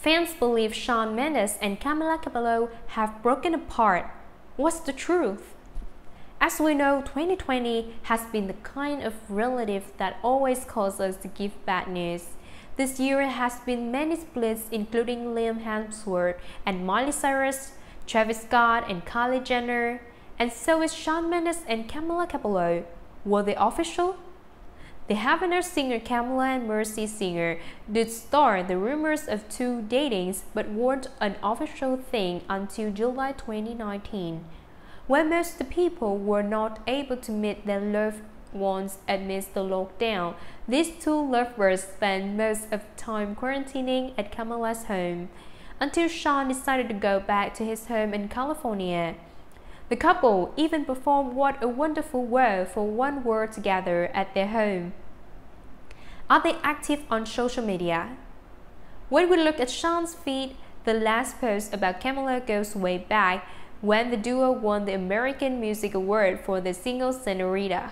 Fans believe Shawn Mendes and Camila Cabello have broken apart. What's the truth? As we know, 2020 has been the kind of relative that always causes us to give bad news. This year has been many splits including Liam Hemsworth and Miley Cyrus, Travis Scott and Kylie Jenner, and so is Shawn Mendes and Camila Cabello. Were they official? The Havana singer Camila and Mercy Singer did start the rumors of two datings but weren't an official thing until July 2019, when most people were not able to meet their loved ones amidst the lockdown. These two lovers spent most of time quarantining at Camila's home until Shawn decided to go back to his home in California. The couple even performed What a Wonderful World for One World together at their home. Are they active on social media? When we look at Shawn's feed, the last post about Camila goes way back when the duo won the American Music Award for the single Senorita.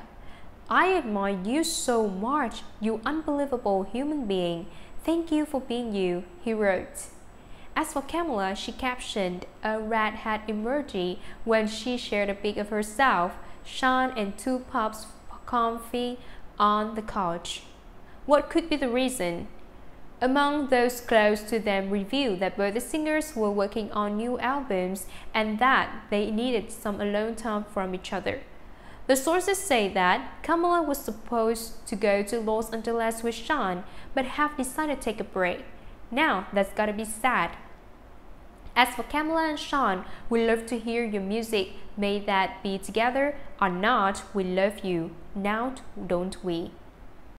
I admire you so much, you unbelievable human being. Thank you for being you, he wrote. As for Camila, she captioned a red hat emoji when she shared a pic of herself, Shawn and two pups comfy on the couch. What could be the reason? Among those close to them revealed that both the singers were working on new albums and that they needed some alone time from each other. The sources say that Camila was supposed to go to Los Angeles with Shawn, but have decided to take a break. Now that's gotta be sad. As for Camila and Shawn, we love to hear your music. May that be together or not, we love you. Now, don't we?